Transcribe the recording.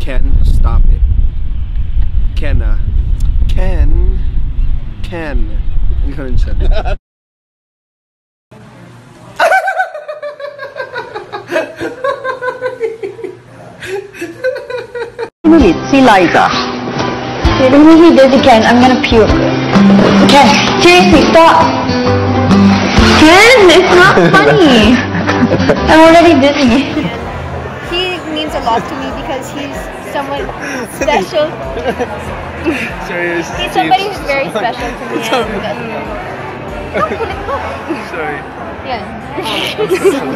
Quen, stop it. Quen ah. Quen. Quen. Ganun siya. Ulit, si Liza. If he does again, I'm gonna puke. Quen, seriously, stop. Quen, it's not funny. I'm already dizzy. Means a lot to me because he's someone special. Sorry, He's somebody who's very special to me. Sorry. Oh, and, Sorry. yeah. Oh,